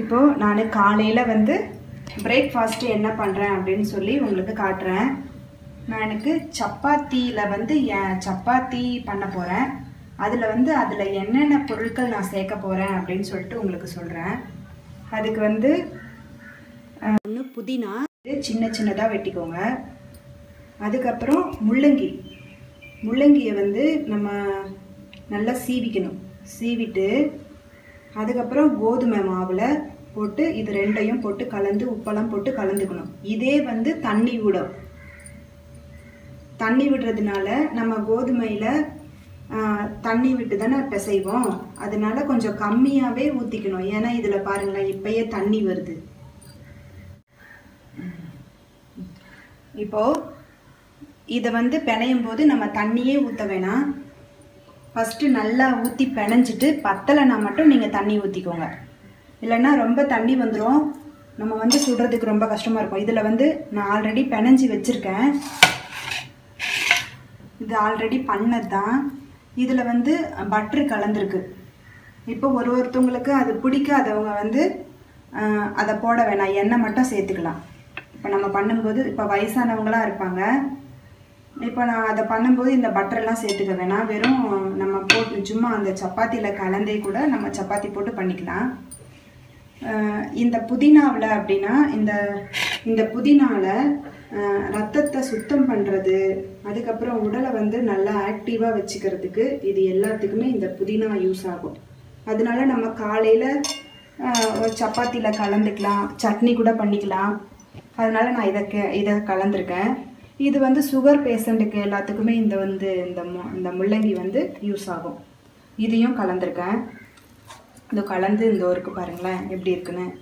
இப்போது நான் காலையில் வந்து பிரேக்ஃபாஸ்ட்டு என்ன பண்ணுறேன் அப்படின்னு சொல்லி உங்களுக்கு காட்டுறேன். நான் எனக்கு சப்பாத்தியில் வந்து என் சப்பாத்தி பண்ண போகிறேன் அதில் வந்து அதில் என்னென்ன பொருட்கள் நான் சேர்க்க போகிறேன் அப்படின்னு சொல்லிட்டு உங்களுக்கு சொல்கிறேன் அதுக்கு வந்து ஒன்று புதினா சின்ன சின்னதாக வெட்டிக்கோங்க. அதுக்கப்புறம் முள்ளங்கி. முள்ளங்கியை வந்து நம்ம நல்லா சீவிக்கணும். சீவிட்டு அதுக்கப்புறம் கோதுமை மாவில் போட்டு இது ரெண்டையும் போட்டு கலந்து உப்பெல்லாம் போட்டு கலந்துக்கணும். இதே வந்து தண்ணி விடும் தண்ணி விடுறதுனால நம்ம கோதுமையில் தண்ணி விட்டு தானே பிசைவோம். அதனால கொஞ்சம் கம்மியாகவே ஊற்றிக்கணும் ஏன்னா இதில் பாருங்களேன் இப்போயே தண்ணி வருது. இப்போது இதை வந்து பிணையும் போது நம்ம தண்ணியே ஊற்ற வேணாம். ஃபஸ்ட்டு நல்லா ஊற்றி பிணைஞ்சிட்டு பத்தலைனா மட்டும் நீங்கள் தண்ணி ஊற்றிக்கோங்க இல்லைன்னா ரொம்ப தண்ணி வந்துடும் நம்ம வந்து சுடுறதுக்கு ரொம்ப கஷ்டமாக இருக்கும். இதில் வந்து நான் ஆல்ரெடி பிணைஞ்சி வச்சுருக்கேன். இது ஆல்ரெடி பண்ணது தான் இதில் வந்து பட்ரு கலந்துருக்கு. இப்போ ஒரு ஒருத்தவங்களுக்கு அது பிடிக்காதவங்க வந்து அதை போட வேணாம். எண்ணெய் மட்டும் சேர்த்துக்கலாம். இப்போ நம்ம பண்ணும்போது இப்போ வயசானவங்களாம் இருப்பாங்க. இப்போ நான் அதை பண்ணும்போது இந்த பட்டரெல்லாம் சேர்த்துக்க வேணாம் வெறும் நம்ம போட்டு சும்மா அந்த சப்பாத்தியில் கலந்தே கூட நம்ம சப்பாத்தி போட்டு பண்ணிக்கலாம். இந்த புதினாவில் அப்படின்னா இந்த இந்த புதினாவில் ரத்தத்தை சுத்தம் பண்ணுறது அதுக்கப்புறம் உடலை வந்து நல்லா ஆக்டிவாக வச்சுக்கிறதுக்கு இது எல்லாத்துக்குமே இந்த புதினா யூஸ் ஆகும். அதனால நம்ம காலையில் சப்பாத்தியில் கலந்துக்கலாம் சட்னி கூட பண்ணிக்கலாம். அதனால் நான் இதை கே இதை கலந்துருக்கேன். இது வந்து சுகர் பேஷண்ட்டுக்கு எல்லாத்துக்குமே இந்த வந்து இந்த மு- இந்த முள்ளங்கி வந்து யூஸ் ஆகும். இதையும் கலந்துருக்கேன். இது கலந்து இந்த ஊருக்கு பாருங்களேன் எப்படி இருக்குன்னு.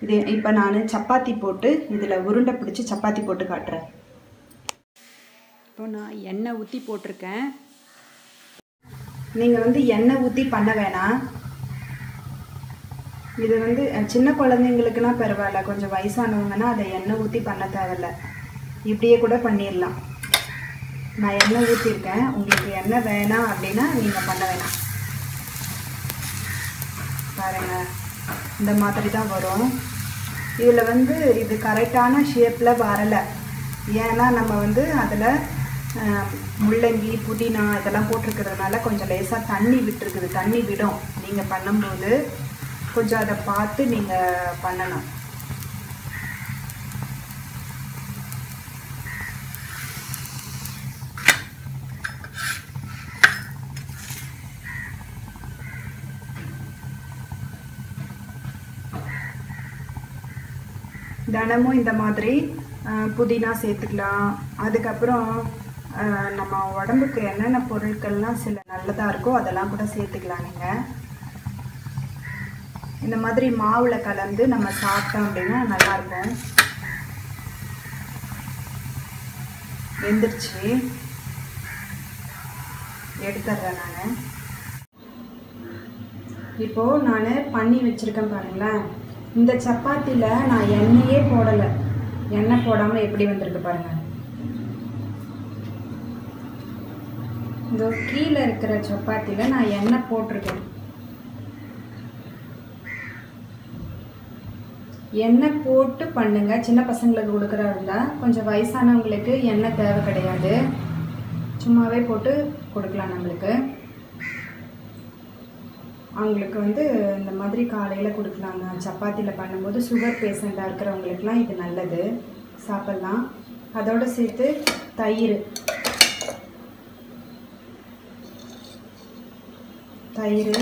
இது இப்போ நான் சப்பாத்தி போட்டு இதில் உருண்டை பிடிச்சி சப்பாத்தி போட்டு காட்டுறேன். இப்போ நான் எண்ணெய் ஊற்றி போட்டிருக்கேன். நீங்கள் வந்து எண்ணெய் ஊற்றி பண்ண வேணாம். இது வந்து சின்ன குழந்தைங்களுக்குனா பரவாயில்ல. கொஞ்சம் வயசானவங்கன்னா அதை எண்ணெய் ஊற்றி பண்ண தேவையில்ல. இப்படியே கூட பண்ணிடலாம் நான் எண்ணெய் ஊற்றிருக்கேன் உங்களுக்கு எண்ணெய் வேணாம் அப்படின்னா நீங்கள் பண்ண வேணாம். பாருங்க. இந்த மாதிரி தான் வரும். இதில் வந்து இது கரெக்டான ஷேப்பில் வரலை. ஏன்னா நம்ம வந்து அதில் முள்ளங்கி புதினா இதெல்லாம் போட்டிருக்கிறதுனால கொஞ்சம் லேசாக தண்ணி விட்டுருக்குது. தண்ணி விடும். நீங்கள் பண்ணும்போது கொஞ்சம் அதை பார்த்து நீங்கள் பண்ணணும். தினமும் இந்த மாதிரி புதினா சேர்த்துக்கலாம். அதுக்கப்புறம் நம்ம உடம்புக்கு என்னென்ன பொருட்கள்லாம் சில நல்லதாக இருக்கோ அதெல்லாம் கூட சேர்த்துக்கலாம் நீங்கள் இந்த மாதிரி மாவில் கலந்து நம்ம சாப்பிட்டோம் அப்படின்னா நல்லாயிருக்கும் வெந்துருச்சு. எடுத்துடுறேன் நான். இப்போது நான் பண்ணி வச்சுருக்கேன் பாருங்களேன். இந்த சப்பாத்தியில் நான் எண்ணெயே போடலை. எண்ணெய் போடாமல் எப்படி வந்திருக்கு பாருங்கள் இந்த கீழே இருக்கிற சப்பாத்தியில் நான் எண்ணெய் போட்டிருக்கேன். எண்ணெய் போட்டு பண்ணுங்க. சின்ன பசங்களுக்கு கொடுக்குறா இருந்தால் கொஞ்சம் வயசானவங்களுக்கு எண்ணெய் தேவை கிடையாது. சும்மாவே போட்டு கொடுக்கலாம் நம்மளுக்கு. அவங்களுக்கு வந்து இந்த மாதிரி காலையில் கொடுக்கலாங்க. சப்பாத்தியில் பண்ணும்போது சுகர் பேஷண்ட்டாக இருக்கிறவங்களுக்குலாம் இது நல்லது. சாப்பிட்லாம். அதோடு சேர்த்து தயிர். தயிர்.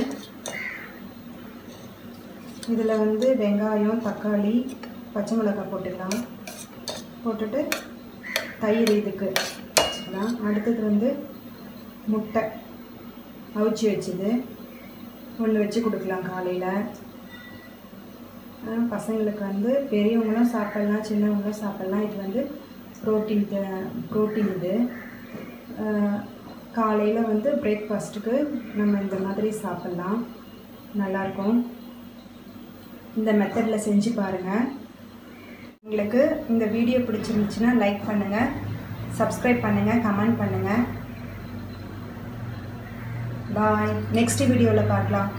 இதில் வந்து வெங்காயம் தக்காளி பச்சை மிளகாய் போட்டுக்கலாம். போட்டுட்டு தயிர் இதுக்கு வச்சுக்கலாம். அடுத்தது வந்து முட்டை. அவிச்சு வச்சுது. ஒன்று வச்சு கொடுக்கலாம் காலையில். பசங்களுக்கு வந்து பெரியவங்களும் சாப்பிட்லாம் சின்னவங்களும் சாப்பிட்லாம். இது வந்து ப்ரோட்டீன் ப்ரோட்டீன் இது. காலையில் வந்து பிரேக்ஃபாஸ்ட்டுக்கு நம்ம இந்த மாதிரி சாப்பிட்லாம். நல்லாயிருக்கும். இந்த மெத்தடில் செஞ்சு பாருங்கள் உங்களுக்கு இந்த வீடியோ பிடிச்சிருந்துச்சுன்னா லைக் பண்ணுங்கள் சப்ஸ்கிரைப் பண்ணுங்கள் கமெண்ட் பண்ணுங்கள் பாய் நெக்ஸ்ட் வீடியோவில் பார்க்கலாம்.